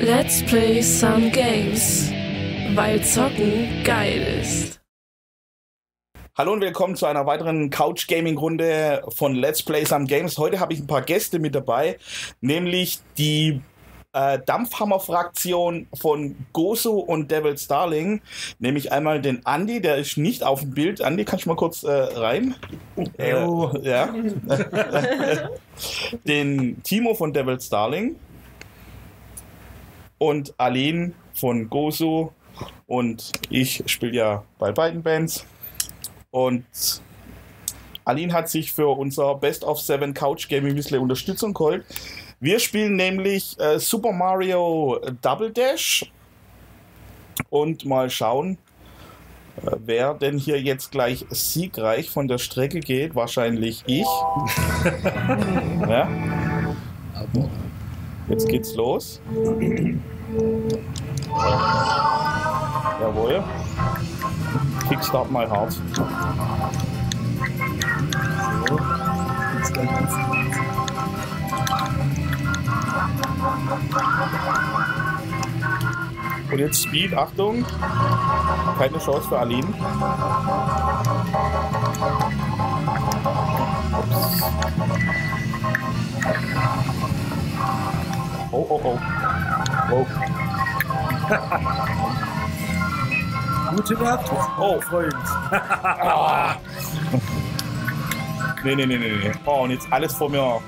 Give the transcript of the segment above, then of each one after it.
Let's play some games, weil Zocken geil ist. Hallo und willkommen zu einer weiteren Couch Gaming Runde von Let's Play Some Games. Heute habe ich ein paar Gäste mit dabei, nämlich die äh, Dampfhammer-Fraktion von Gosu und Devil Starling. Nämlich einmal den Andy, der ist nicht auf dem Bild. Andy, kannst du mal kurz äh, rein? Äh, ja. den Timo von Devil Starling und Aline von Gosu und ich spiele ja bei beiden Bands. Und Aline hat sich für unser Best of Seven Couch Gaming ein bisschen Unterstützung geholt. Wir spielen nämlich äh, Super Mario Double Dash und mal schauen, äh, wer denn hier jetzt gleich siegreich von der Strecke geht. Wahrscheinlich ich. ja. Jetzt geht's los. Jawohl. Kickstart my heart. Und jetzt Speed, Achtung. Keine Chance für Aline. Oh, oh, oh. Wow. Gute Nacht, Oh. Freund. Ah. Nee, nee, nee, nee, nee. Oh, und jetzt alles vor mir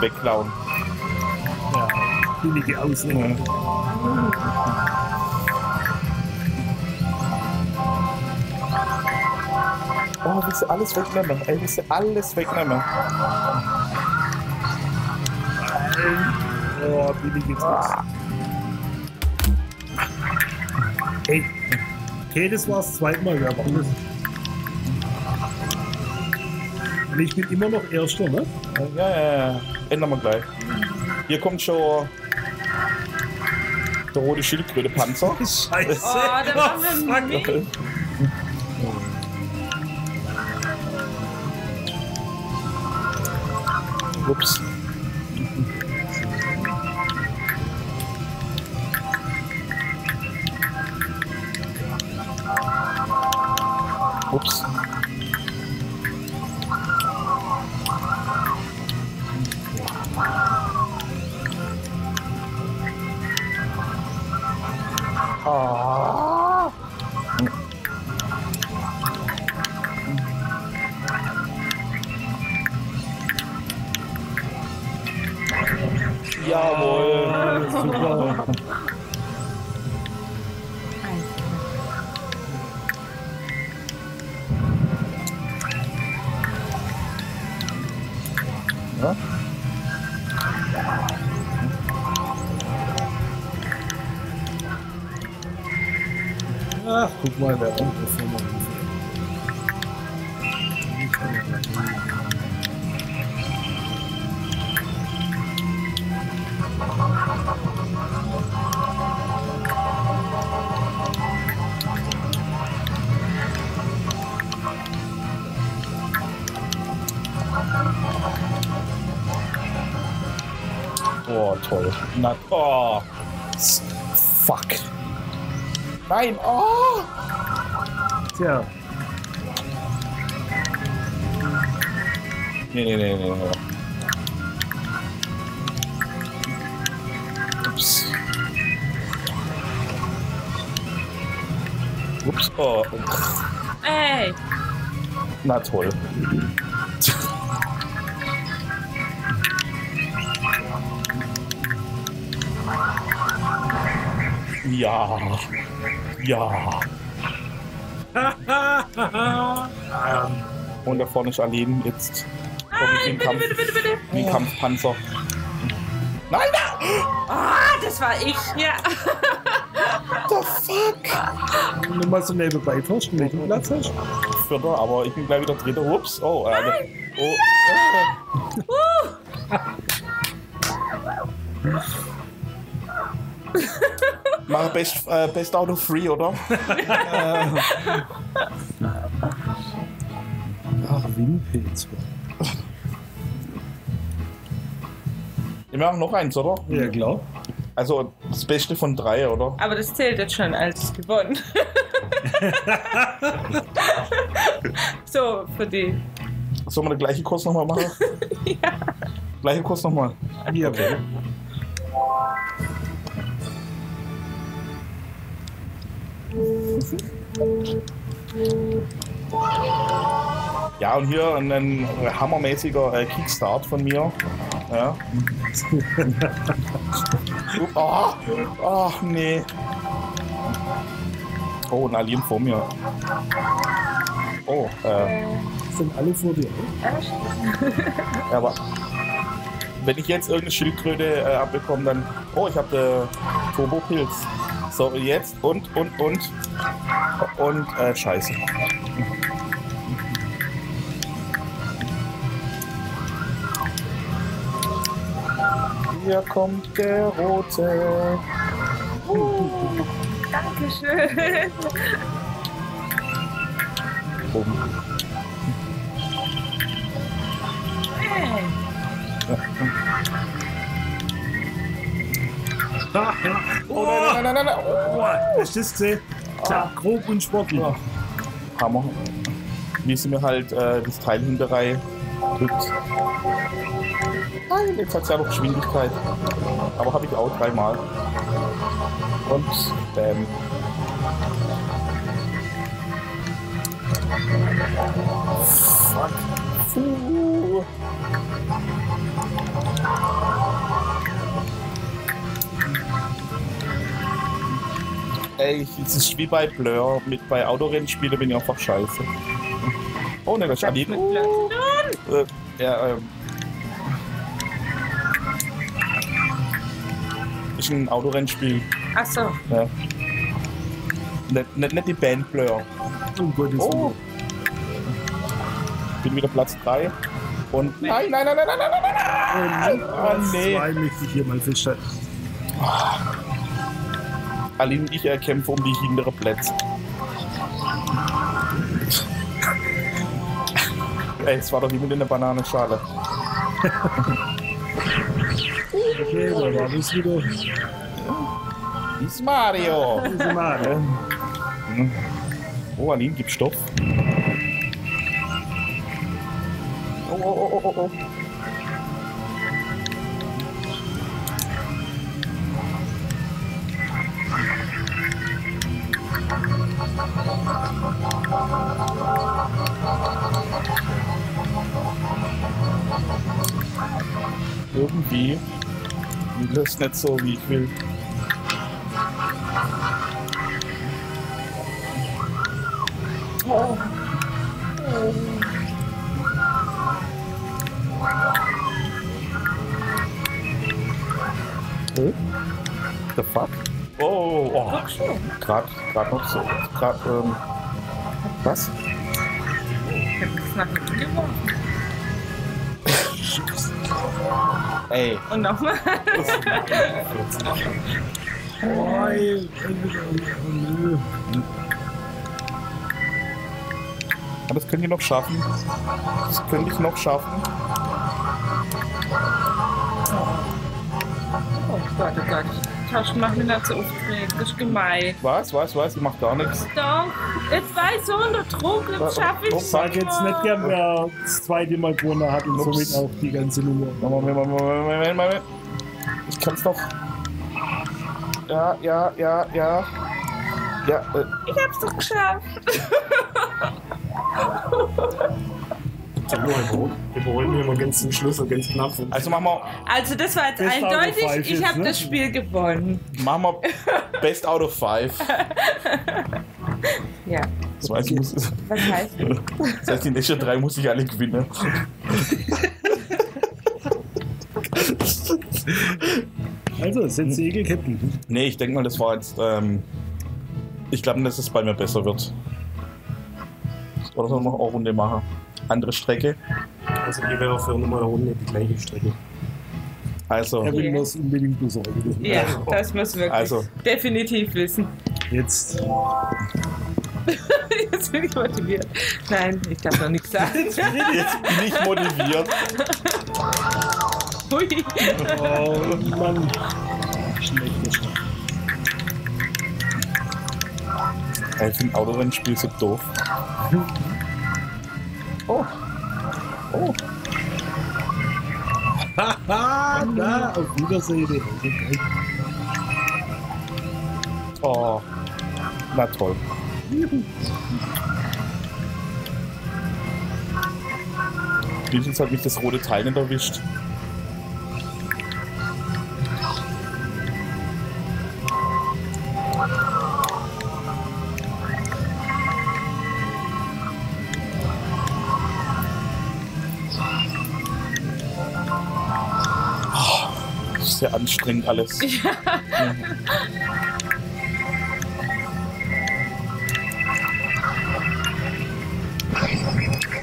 wegklauen. Ja, billige Ausnahme. Oh, willst du alles wegnehmen? Ey, willst du alles wegnehmen? Oh, billige Ah. Hey, okay, das war das zweite Mal, wer war das? Und ich bin immer noch Erster, ne? Ja, ja, ja. Ändern wir gleich. Hier kommt schon der rote Schildkröte-Panzer. Scheiße. Oh, der war mir fuck. nicht. Ups. Ups. Ah. Jawohl. Super. Ach, guck mal, wer kommt das nochmal. Oh, toll. Na, oh. S- Fuck. Nein, oh. Tja, Nee, nee, nee, nee. nee. Ups. Ups, oh. Ey, Na toll. Ja. Ja. Und da vorne ist Aline jetzt. Komm ich in den Kampf, bitte, bitte, bitte. wie ein Kampfpanzer. Nein, nein! Ah, das war ich. Ja. The fuck? wenn du mal so nebenbei forschen, welchen Platz hast? Vierter, aber ich bin gleich wieder Dritter. Ups. Oh, äh, oh. Mach best, äh, best out of three, oder? Ach, Windpilz. Wir machen noch eins, oder? Ja, klar. Also das Beste von drei, oder? Aber das zählt jetzt schon als gewonnen. so, für die. Sollen wir den gleichen Kurs nochmal machen? ja. Gleiche Kurs nochmal. Ja, okay. Ja, und hier ein, ein hammermäßiger äh, Kickstart von mir. Ja. oh, oh, nee. Oh, ein Alien vor mir. Oh, äh, Sind alle vor dir. ja, aber wenn ich jetzt irgendeine Schildkröte äh, abbekomme, dann. Oh, ich habe äh, Turbo-Pilz. So, jetzt und, und, und. Und, äh, scheiße. Hier kommt der rote. Dankeschön. Bumm. Hey. Ah, ja. Oh, nein, nein, nein, nein, nein. Oh, hast du das gesehen? Tja, grob und sportlich. Ja. Hammer. Wie sie mir halt äh, das Teil hinterrei drückt. Nein, jetzt hat sie ja noch Geschwindigkeit. Aber habe ich auch dreimal. Und bam. Fuck. Fuh. Ey, es ist wie bei Blur. Mit bei Autorennspielen bin ich einfach scheiße. Oh ne, das ist Aline. Äh, ja, ähm. Ist ein Autorennspiel. Achso. Ja. Nicht, nicht, nicht die Band Blur. Um Gottes Oh. Bin wieder Platz 3. Und. Nein, nein, nein, nein, nein, nein, nein, nein! Oh, nee. Zwei möchte ich hier mal festhalten. Aline und ich kämpfen um die hinteren Plätze. Ey, es war doch wie mit in der Bananenschale. Okay, da war das wieder. Ist Mario! Diese Mare. Oh, Aline, gib Stoff. Oh, oh, oh, oh, oh. Irgendwie will das nicht so, wie ich will. Hm? The fuck? Oh, oh, oh. Grad, grad noch so. Grad, ähm. Was? Ich hab das nach hinten geworfen. Ey, Und nochmal. Aber das könnt ihr noch schaffen. Das könnte ich noch schaffen. Oh Gott, oh Tausch mach mich nicht so aufgeregt. Das ist gemein. Was, was, was? Ich mach gar nichts. Doch, jetzt war ich so unter Druck, jetzt schaffe ich es. Sag jetzt nicht gern, wer das zweite Mal gewonnen hat und Ups. somit auch die ganze Nummer. Moment, Moment, Moment, Moment, Moment. Ich kann's doch. Ja, ja, ja, ja. Ja, äh, Ich hab's doch geschafft. Wir wollen immer ganz zum Schluss und ganz knapp. also machen wir, Also das war jetzt Best eindeutig. Ich jetzt, habe ne? das Spiel gewonnen. machen wir Best out of five. Ja. Das heißt, ich muss, Was heißt das? das heißt, die nächsten drei muss ich alle gewinnen. Also, setz Segel, Captain. Nee, ich denke mal, das war jetzt. Ähm, ich glaube, dass es bei mir besser wird. Oder sollen wir noch eine Runde machen? Andere Strecke. Also hier wäre für eine Runde die gleiche Strecke. Also, Er will das unbedingt besorgen. Ja, das muss wirklich Also. definitiv wissen. Jetzt. Jetzt bin ich motiviert. Nein, ich darf noch nichts sagen. jetzt bin ich motiviert. Hui. Oh Mann. Ja, Ich finde Autorennspiel so doof. Oh. Oh. Haha, na, auf Wiedersehen. Oh. Na toll. Wenigstens hat mich das rote Teil nicht erwischt. Anstrengend alles.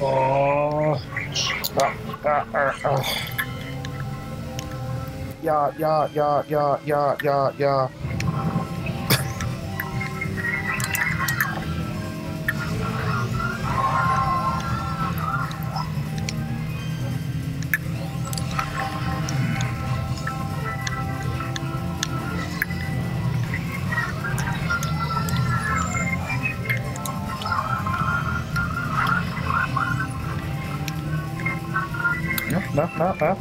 Ah, ah. Ja, ja, ja, ja, ja, ja, ja. Na, na, na.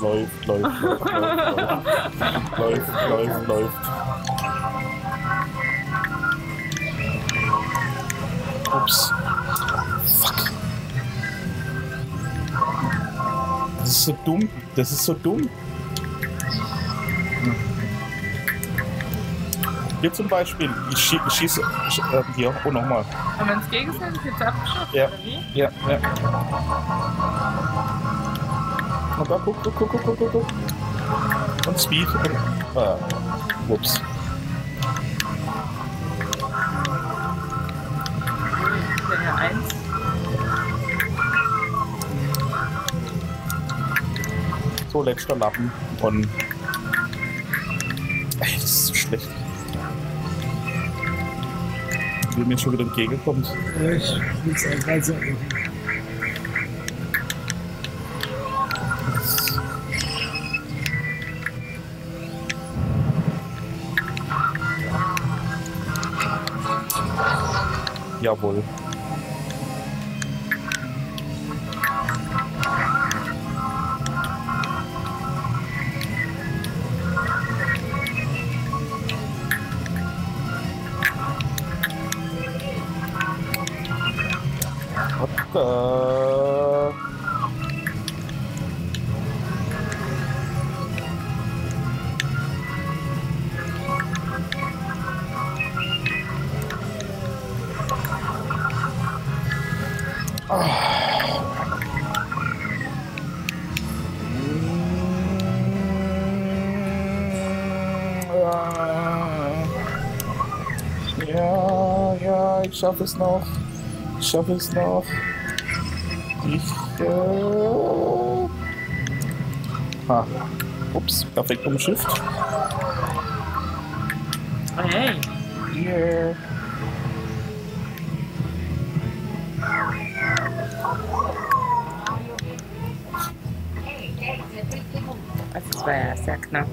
Läuft, läuft, läuft, läuft, läuft, läuft. Ups. Fuck. Das ist so dumm. Das ist so dumm. Hier zum Beispiel, ich schie schieße. Sch äh, hier, oh nochmal. Haben wir uns gegenseitig jetzt abgeschafft? Ja. Oder wie? Ja, ja. Und da, guck, guck, guck, guck, guck, guck, guck. Und Speed. Und, ah, ups. Der Herr 1. So, letzter Lappen. Und. Ey, das ist so schlecht. Wie mir schon wieder. Ja. Jawohl. Ich schaffe es noch. Ich schaffe es noch. Ich, äh... Ah. Ups, perfekt umschifft. Oh, hey. Yeah. Also, es war ja sehr knapp.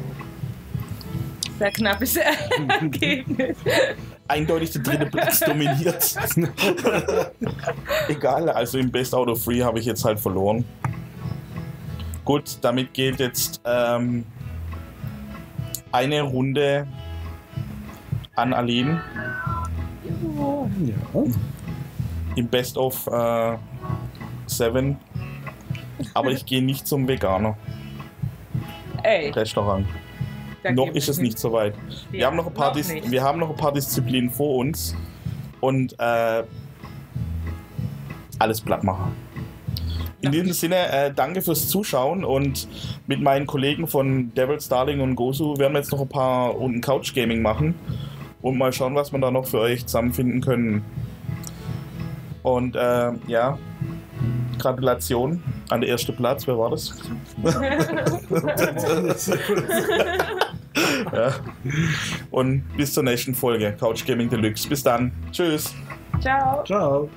Sehr knappes Ergebnis. Eindeutig der dritte Platz dominiert. Egal, also im Best Out of Three habe ich jetzt halt verloren. Gut, damit gilt jetzt ähm, eine Runde an Aline Ja. im Best of äh, Seven. Aber ich gehe nicht zum Veganer Ey, Restaurant. Noch ist es nicht so weit. Wir haben noch ein paar, noch Dis nicht. wir haben noch ein paar Disziplinen vor uns und äh, alles platt machen. In diesem. Sinne, äh, danke fürs Zuschauen und mit meinen Kollegen von Devil's Darling und Gosu werden wir jetzt noch ein paar Runden Couch Gaming machen und mal schauen, was wir da noch für euch zusammenfinden können. Und äh, ja, Gratulation an der erste Platz. Wer war das? ja. Und bis zur nächsten Folge Couch Gaming Deluxe. Bis dann. Tschüss. Ciao. Ciao.